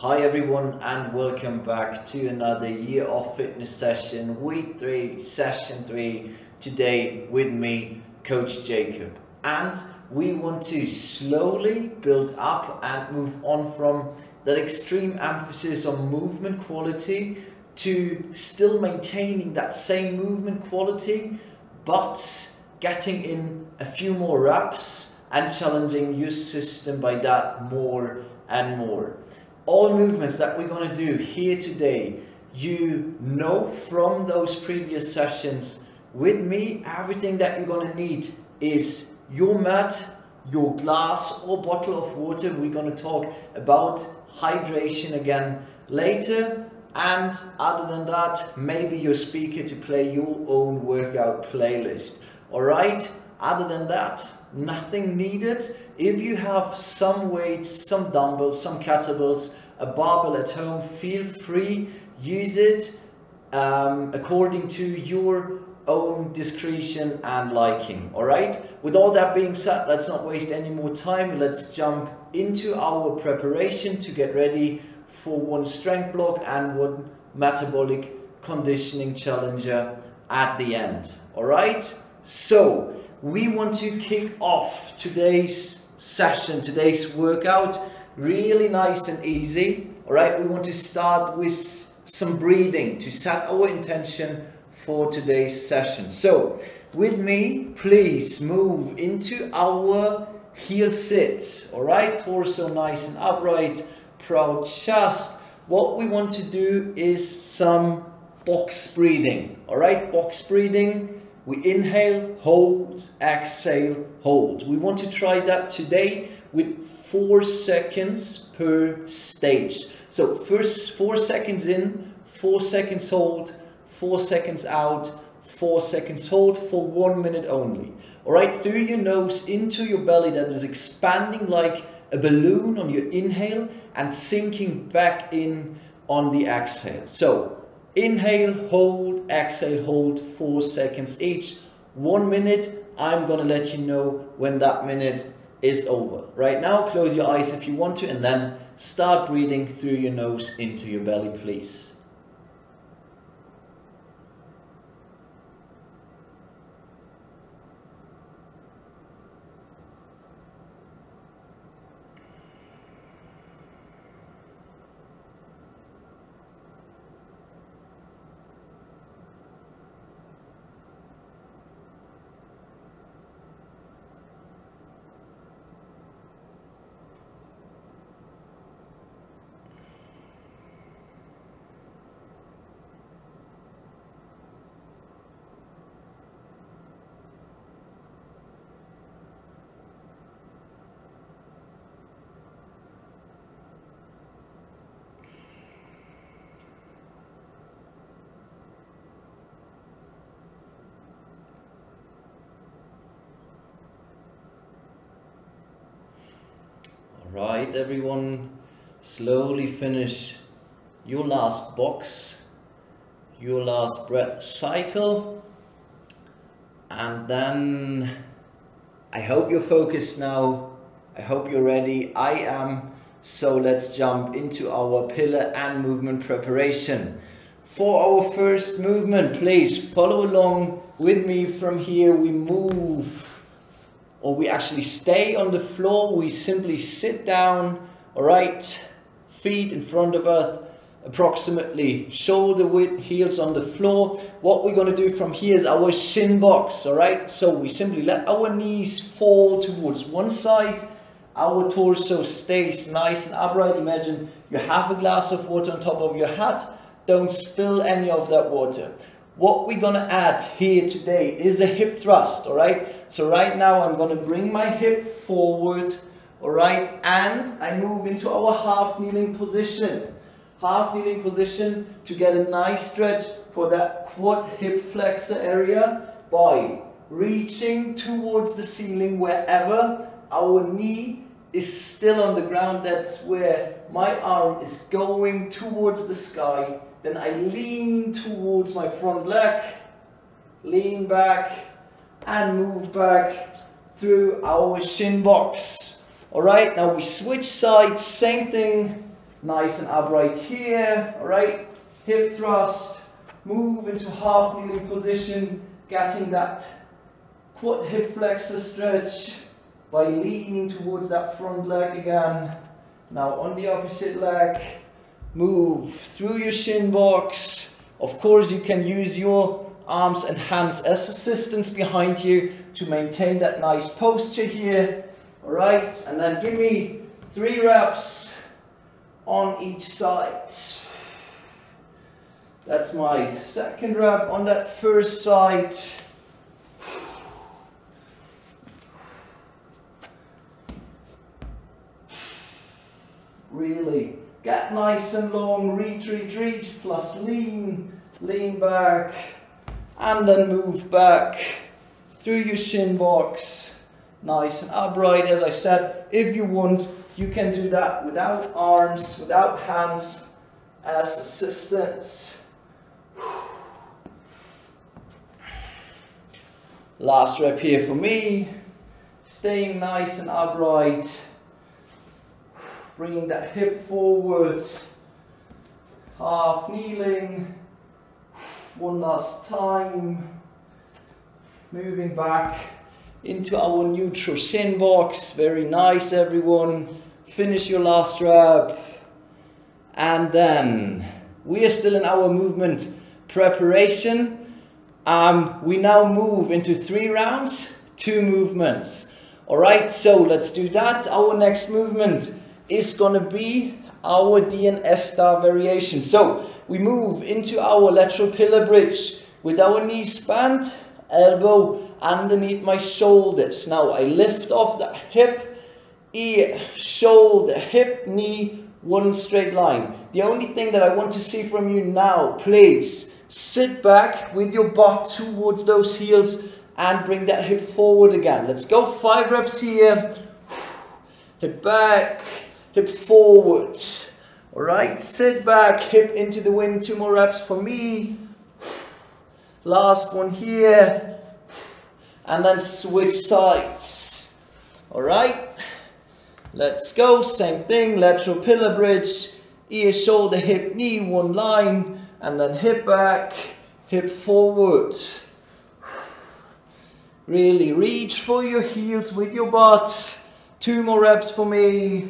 Hi everyone and welcome back to another year of fitness session, week three, session three, today with me, Coach Jakob. And we want to slowly build up and move on from that extreme emphasis on movement quality to still maintaining that same movement quality, but getting in a few more reps and challenging your system by that more and more all movements that we're going to do here today, you know from those previous sessions with me, everything that you're going to need is your mat, your glass or bottle of water. We're going to talk about hydration again later. And other than that, maybe your speaker to play your own workout playlist. All right. Other than that, nothing needed. If you have some weights, some dumbbells, some kettlebells, a barbell at home, feel free, use it um, according to your own discretion and liking. All right. With all that being said, let's not waste any more time. Let's jump into our preparation to get ready for one strength block and one metabolic conditioning challenger at the end. All right. So we want to kick off today's session, today's workout, really nice and easy. All right, we want to start with some breathing to set our intention for today's session. So, with me, please move into our heel sit. All right, torso nice and upright, proud chest. What we want to do is some box breathing. All right, box breathing we inhale, hold, exhale, hold. We want to try that today with four seconds per stage. So first four seconds in, four seconds hold, four seconds out, four seconds hold for one minute only. All right, through your nose into your belly that is expanding like a balloon on your inhale and sinking back in on the exhale. So Inhale, hold, exhale, hold, four seconds each. One minute, I'm gonna let you know when that minute is over. Right now, close your eyes if you want to and then start breathing through your nose into your belly, please. Right everyone. Slowly finish your last box your last breath cycle and then I hope you're focused now. I hope you're ready. I am. So let's jump into our pillar and movement preparation. For our first movement please follow along with me. From here we move or we actually stay on the floor, we simply sit down, all right, feet in front of us, approximately shoulder width, heels on the floor. What we're going to do from here is our shin box, all right? So we simply let our knees fall towards one side, our torso stays nice and upright. Imagine you have a glass of water on top of your head. Don't spill any of that water. What we're gonna add here today is a hip thrust, all right? So right now I'm gonna bring my hip forward, all right? And I move into our half kneeling position. Half kneeling position to get a nice stretch for that quad hip flexor area by reaching towards the ceiling wherever our knee is still on the ground. That's where my arm is going towards the sky then I lean towards my front leg, lean back and move back through our shin box. All right, now we switch sides, same thing, Nice and upright here, all right? Hip thrust, move into half kneeling position, getting that quad hip flexor stretch by leaning towards that front leg again. Now on the opposite leg, move through your shin box. Of course, you can use your arms and hands as assistance behind you to maintain that nice posture here. All right, and then give me three reps on each side. That's my second rep on that first side. Really get nice and long, reach, reach, reach, plus lean, lean back, and then move back through your shin box. Nice and upright, as I said, if you want, you can do that without arms, without hands, as assistance. Last rep here for me, staying nice and upright bringing that hip forward, half kneeling, one last time, moving back into our neutral shin box, very nice everyone, finish your last rep, and then we are still in our movement preparation. Um, we now move into three rounds, two movements. All right, so let's do that. Our next movement is to be our DNS star variation. So we move into our lateral pillar bridge with our knees bent, elbow underneath my shoulders. Now I lift off the hip, ear, shoulder, hip, knee, one straight line. The only thing that I want to see from you now, please, sit back with your butt towards those heels and bring that hip forward again. Let's go five reps here. Hip back, hip forward. All right, sit back, hip into the wind, two more reps for me. Last one here. And then switch sides. All right, let's go, same thing, lateral pillar bridge, ear, shoulder, hip, knee, one line, and then hip back, hip forward. Really reach for your heels with your butt. Two more reps for me.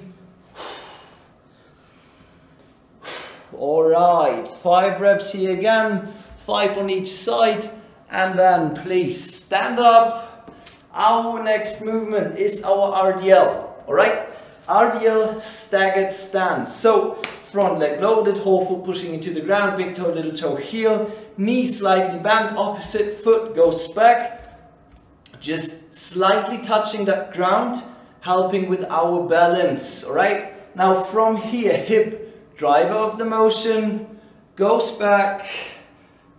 All right, five reps here again, five on each side, and then please stand up. Our next movement is our RDL, all right? RDL staggered stance. So front leg loaded, whole foot pushing into the ground, big toe, little toe, heel, knee slightly bent, opposite foot goes back, just slightly touching that ground, helping with our balance, all right? Now from here, hip driver of the motion, goes back,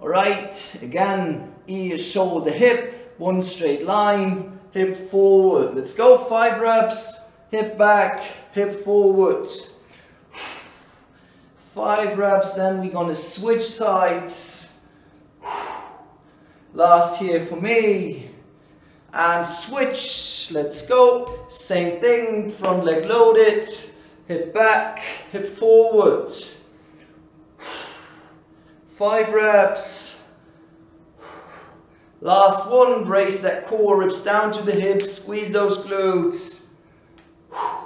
all right, again, ear, shoulder, hip, one straight line, hip forward. Let's go, five reps, hip back, hip forward. Five reps, then we're gonna switch sides. Last here for me. And switch, let's go. Same thing, front leg loaded hip back, hip forward. Five reps. Last one, brace that core, ribs down to the hips, squeeze those glutes.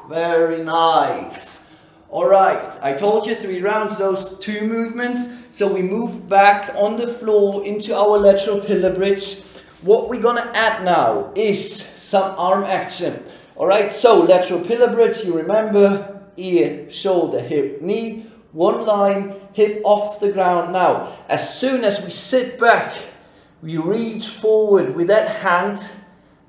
Very nice. All right, I told you three rounds, those two movements. So we move back on the floor into our lateral pillar bridge. What we're gonna add now is some arm action. All right, so lateral pillar bridge, you remember, ear, shoulder, hip, knee, one line, hip off the ground. Now, as soon as we sit back, we reach forward with that hand.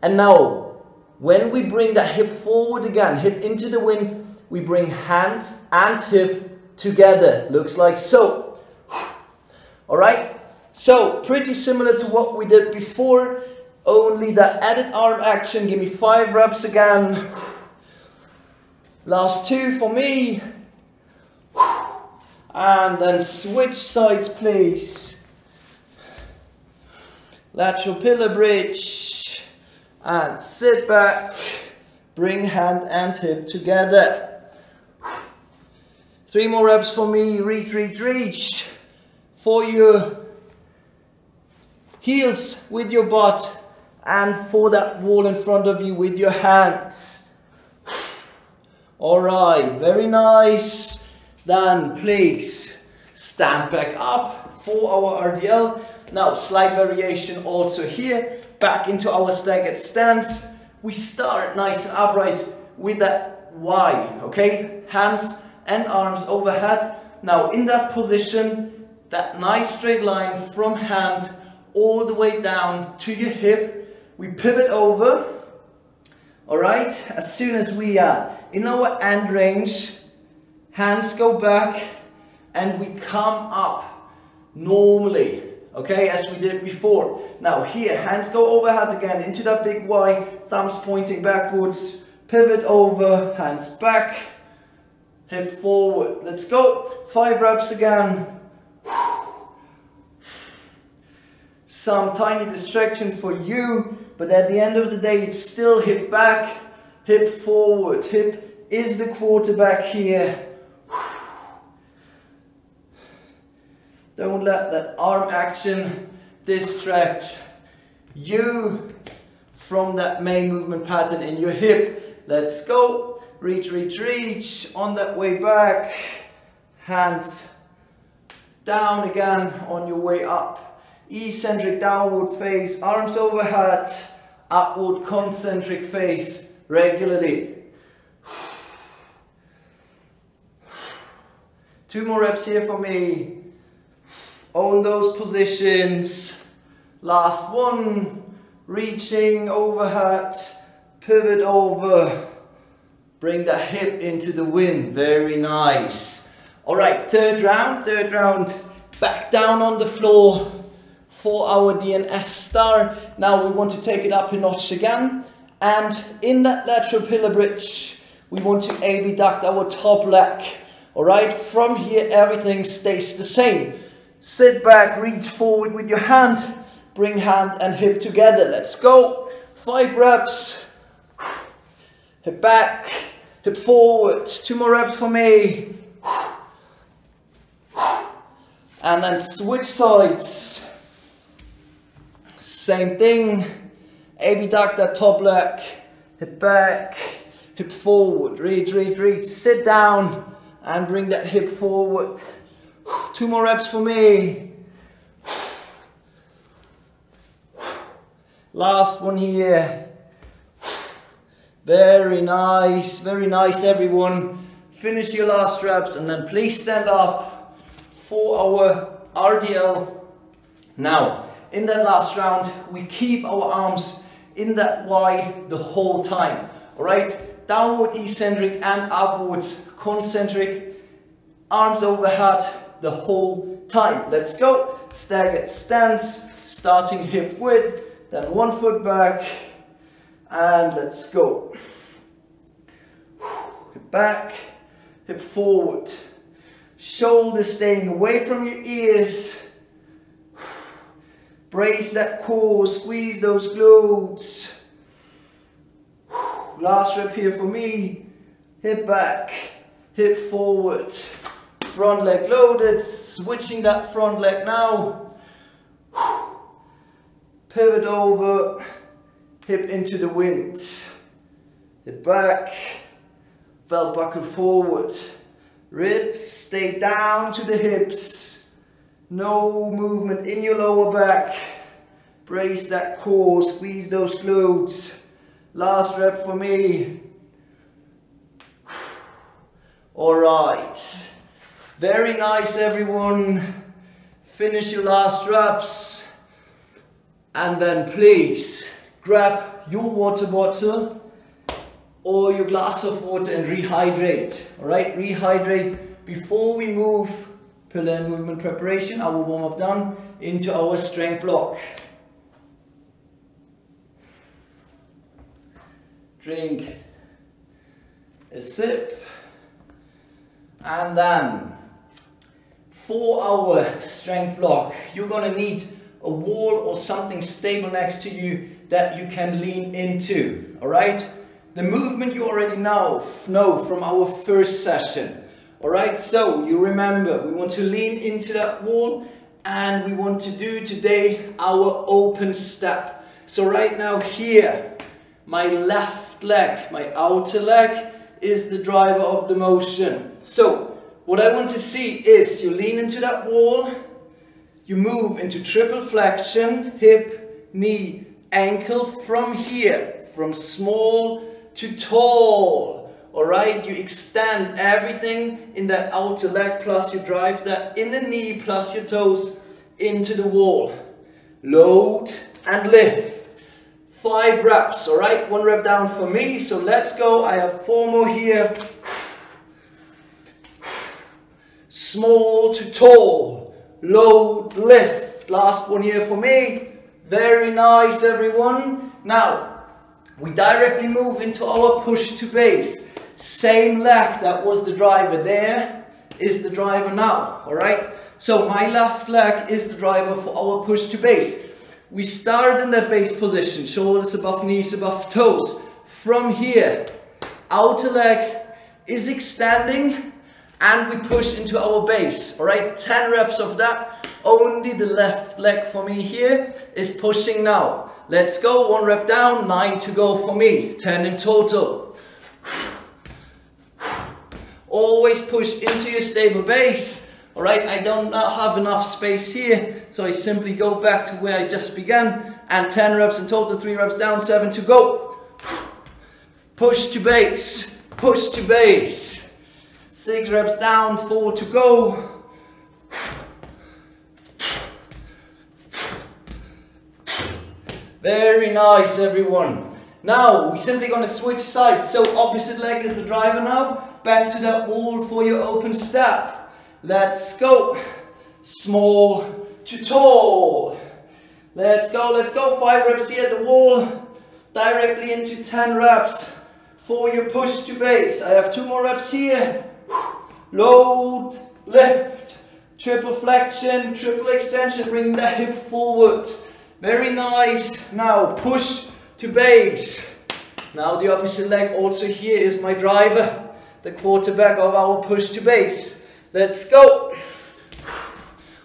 And now, when we bring that hip forward again, hip into the wind, we bring hand and hip together. Looks like so. All right? So, pretty similar to what we did before, only the added arm action. Give me five reps again. Last two for me. And then switch sides, please. Lateral pillar bridge. And sit back. Bring hand and hip together. Three more reps for me. Reach, reach, reach. For your heels with your butt and for that wall in front of you with your hands. All right, very nice. Then please stand back up for our RDL. Now slight variation also here. Back into our staggered stance. We start nice and upright with that Y, okay? Hands and arms overhead. Now in that position, that nice straight line from hand all the way down to your hip. We pivot over, all right? As soon as we are in our end range, hands go back and we come up normally, okay, as we did before. Now here, hands go overhead again into that big Y, thumbs pointing backwards, pivot over, hands back, hip forward. Let's go, five reps again. Some tiny distraction for you, but at the end of the day, it's still hip back, hip forward. Hip is the quarterback here. Don't let that arm action distract you from that main movement pattern in your hip. Let's go. Reach, reach, reach. On that way back. Hands down again on your way up. Eccentric downward face. Arms overhead. Upward concentric face regularly. Two more reps here for me. Own those positions. Last one. Reaching overhead. Pivot over. Bring the hip into the wind. Very nice. All right, third round, third round. Back down on the floor for our DNS star. Now we want to take it up a notch again. And in that lateral pillar bridge, we want to abduct our top leg. All right, from here, everything stays the same. Sit back, reach forward with your hand. Bring hand and hip together. Let's go. Five reps. Hip back, hip forward. Two more reps for me. And then switch sides. Same thing. Abduct that top leg. Hip back, hip forward. Reach, reach, reach. Sit down and bring that hip forward. Two more reps for me. Last one here. Very nice, very nice everyone. Finish your last reps and then please stand up for our RDL. Now, in that last round, we keep our arms in that Y the whole time. All right, downward eccentric and upwards concentric. Arms overhead, the whole time. Let's go. Staggered stance, starting hip width, then one foot back, and let's go. Hip back, hip forward. Shoulders staying away from your ears. Brace that core, squeeze those glutes. Last rep here for me. Hip back, hip forward front leg loaded, switching that front leg now. Pivot over, hip into the wind. Hip back, belt buckle forward. Ribs stay down to the hips. No movement in your lower back. Brace that core, squeeze those glutes. Last rep for me. All right. Very nice everyone. Finish your last reps. And then please grab your water bottle or your glass of water and rehydrate. Alright, rehydrate before we move pillar and movement preparation, our warm up done, into our strength block. Drink a sip and then for our strength block, you're gonna need a wall or something stable next to you that you can lean into, all right? The movement you already know, know from our first session, All right, so you remember, we want to lean into that wall and we want to do today our open step. So right now here, my left leg, my outer leg is the driver of the motion. So what I want to see is you lean into that wall, you move into triple flexion, hip, knee, ankle from here, from small to tall. All right, you extend everything in that outer leg, plus you drive that inner knee, plus your toes into the wall. Load and lift. Five reps, all right? One rep down for me, so let's go. I have four more here. Small to tall. Load, lift. Last one here for me. Very nice, everyone. Now, we directly move into our push to base. Same leg that was the driver there is the driver now, all right? So my left leg is the driver for our push to base. We start in that base position, shoulders above knees, above toes. From here, outer leg is extending and we push into our base, all right? 10 reps of that. Only the left leg for me here is pushing now. Let's go, one rep down, nine to go for me, 10 in total. Always push into your stable base. All right, I don't have enough space here, so I simply go back to where I just began, and 10 reps in total, three reps down, seven to go. Push to base, push to base. Six reps down, four to go. Very nice, everyone. Now, we're simply to switch sides. So, opposite leg is the driver now. Back to that wall for your open step. Let's go. Small to tall. Let's go, let's go. Five reps here at the wall. Directly into 10 reps for your push to base. I have two more reps here. Load, lift, triple flexion, triple extension, bring the hip forward. Very nice. Now push to base. Now the opposite leg also here is my driver, the quarterback of our push to base. Let's go.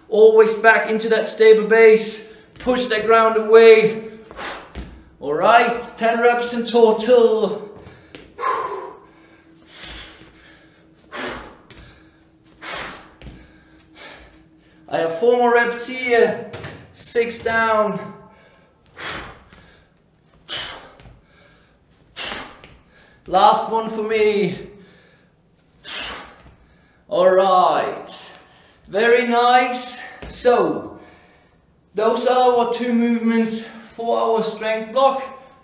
Always back into that stable base. Push that ground away. All right, 10 reps in total. I have four more reps here six down. Last one for me. All right, very nice. So, those are our two movements for our strength block,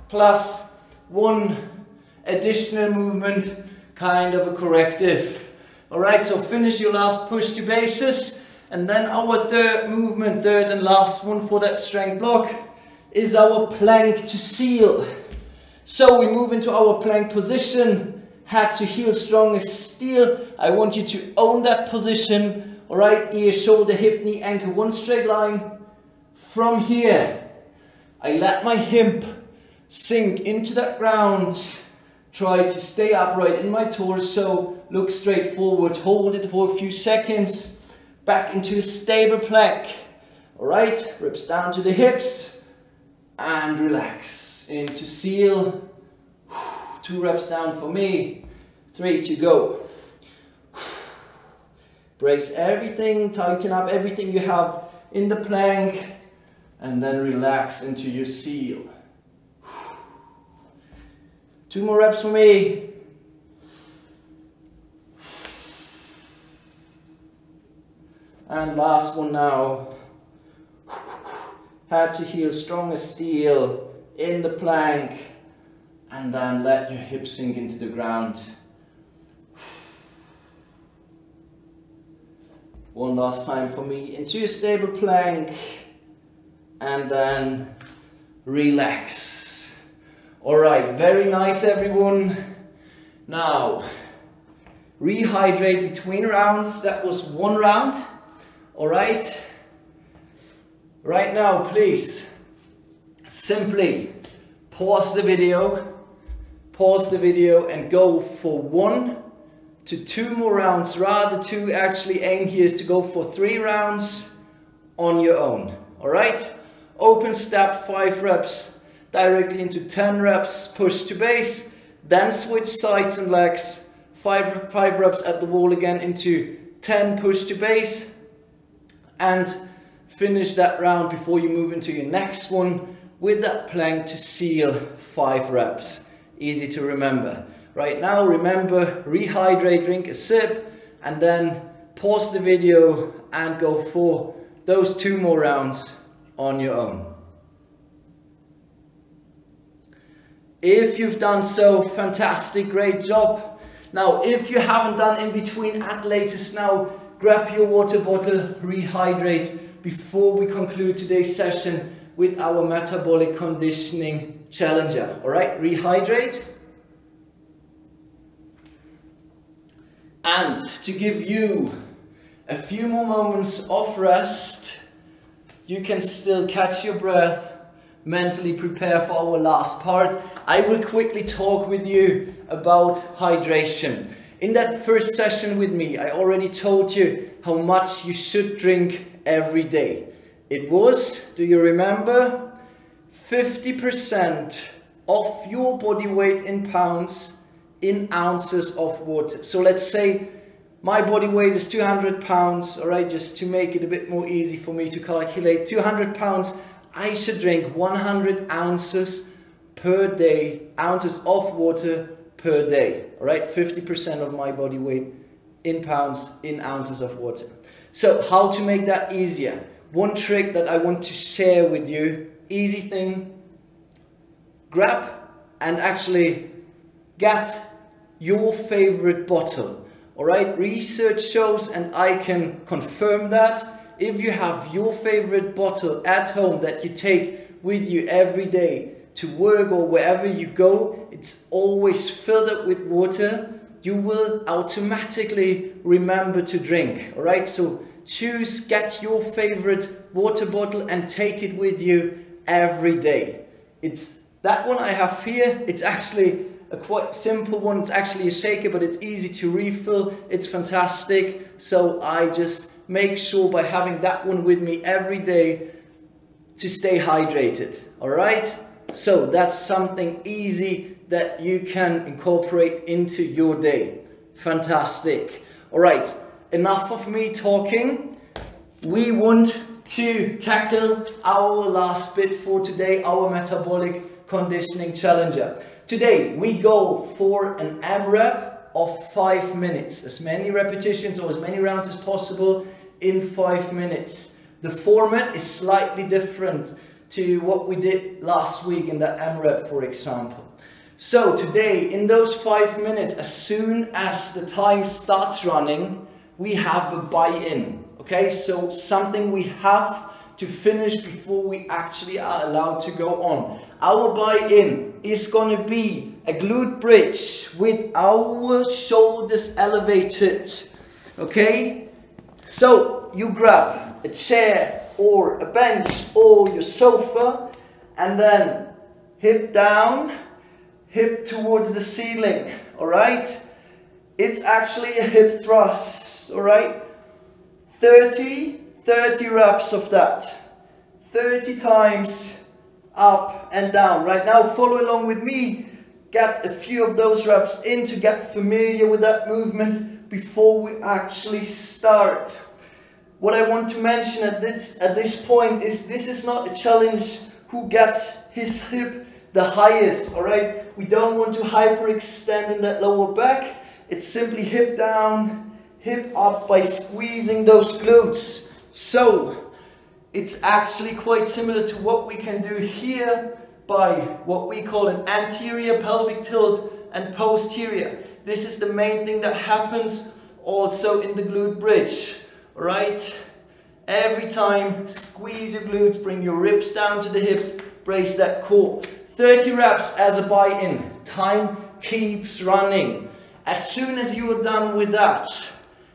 plus one additional movement, kind of a corrective. All right, so finish your last push to bases. And then our third movement, third and last one for that strength block, is our plank to seal. So we move into our plank position, head to heel strong as steel. I want you to own that position, all right? Ear, shoulder, hip, knee, ankle, one straight line. From here, I let my hip sink into that ground. Try to stay upright in my torso, look straight forward, hold it for a few seconds back into a stable plank. All right, ribs down to the hips and relax into seal. Two reps down for me, three to go. Brace everything, tighten up everything you have in the plank and then relax into your seal. Two more reps for me. And last one now. Head to heel, strong as steel, in the plank. And then let your hips sink into the ground. One last time for me, into a stable plank. And then relax. Alright, very nice everyone. Now, rehydrate between rounds. That was one round. All right? Right now, please, simply pause the video, pause the video and go for one to two more rounds. Rather to actually aim here is to go for three rounds on your own. All right? Open step, five reps, directly into 10 reps, push to base, then switch sides and legs, five, five reps at the wall again into 10 push to base, and finish that round before you move into your next one with that plank to seal five reps. Easy to remember. Right now, remember, rehydrate, drink a sip, and then pause the video and go for those two more rounds on your own. If you've done so, fantastic, great job. Now, if you haven't done in between at latest now, grab your water bottle, rehydrate before we conclude today's session with our metabolic conditioning challenger. All right, rehydrate. And to give you a few more moments of rest, you can still catch your breath, mentally prepare for our last part. I will quickly talk with you about hydration. In that first session with me, I already told you how much you should drink every day. It was, do you remember? 50% of your body weight in pounds in ounces of water. So let's say my body weight is 200 pounds, all right, just to make it a bit more easy for me to calculate. 200 pounds, I should drink 100 ounces per day, ounces of water per day, all right? 50% of my body weight in pounds, in ounces of water. So how to make that easier? One trick that I want to share with you, easy thing, grab and actually get your favorite bottle. All right, research shows, and I can confirm that if you have your favorite bottle at home that you take with you every day to work or wherever you go, it's always filled up with water, you will automatically remember to drink. All right, so choose, get your favorite water bottle and take it with you every day. It's that one I have here, it's actually a quite simple one. It's actually a shaker, but it's easy to refill. It's fantastic. So I just make sure by having that one with me every day to stay hydrated. All right? So that's something easy that you can incorporate into your day. Fantastic. All right, enough of me talking. We want to tackle our last bit for today, our metabolic conditioning challenger. Today we go for an AMRAP of 5 minutes, as many repetitions or as many rounds as possible in 5 minutes. The format is slightly different to what we did last week in that AMRAP for example. So today in those 5 minutes, as soon as the time starts running, we have a buy-in. Okay, so something we have to finish before we actually are allowed to go on. Our buy-in is going to be a glute bridge with our shoulders elevated. Okay? So you grab a chair or a bench or your sofa and then hip down, hip towards the ceiling. Alright? It's actually a hip thrust. Alright? 30 30 reps of that. 30 times up and down. Right now, follow along with me. Get a few of those reps in to get familiar with that movement before we actually start. What I want to mention at this, at this point is this is not a challenge who gets his hip the highest, all right? We don't want to hyperextend in that lower back. It's simply hip down, hip up by squeezing those glutes. So it's actually quite similar to what we can do here by what we call an anterior pelvic tilt and posterior. This is the main thing that happens also in the glute bridge, right? Every time, squeeze your glutes, bring your ribs down to the hips, brace that core. 30 reps as a buy-in. Time keeps running. As soon as you are done with that,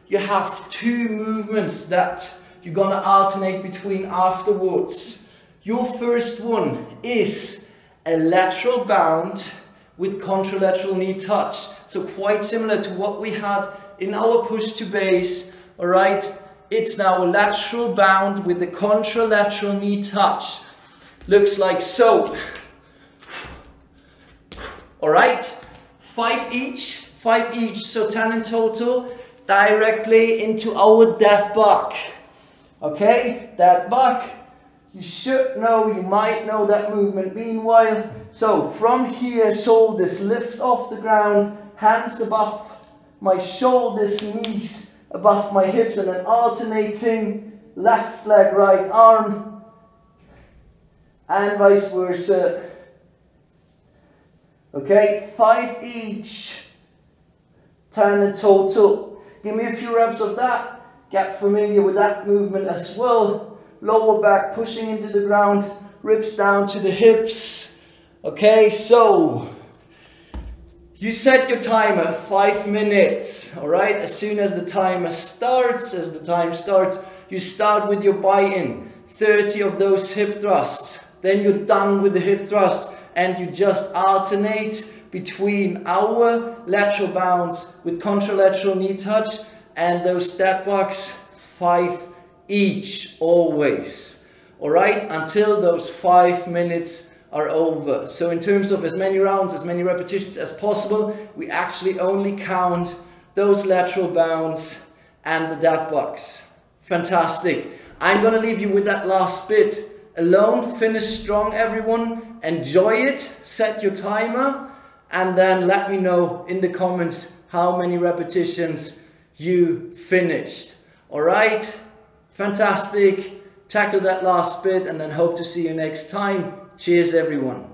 you have two movements that you're gonna alternate between afterwards. Your first one is a lateral bound with contralateral knee touch. So quite similar to what we had in our push to base, all right? It's now a lateral bound with the contralateral knee touch. Looks like so. All right, five each, five each, so 10 in total, directly into our dead bug. Okay, dead bug. You should know, you might know that movement meanwhile. So from here, shoulders lift off the ground, hands above my shoulders, knees above my hips, and then alternating left leg, right arm, and vice versa. Okay, five each, 10 in total. Give me a few reps of that. Get familiar with that movement as well. Lower back pushing into the ground, ribs down to the hips. Okay, so you set your timer, five minutes, all right? As soon as the timer starts, as the time starts, you start with your buy-in, 30 of those hip thrusts. Then you're done with the hip thrusts and you just alternate between our lateral bounds with contralateral knee touch and those dead bugs, five each, always. All right, until those five minutes are over. So in terms of as many rounds, as many repetitions as possible, we actually only count those lateral bounds and the dead bugs. Fantastic. I'm gonna leave you with that last bit. Alone, finish strong everyone, enjoy it, set your timer, and then let me know in the comments how many repetitions you finished. All right, fantastic. Tackle that last bit and then hope to see you next time. Cheers, everyone.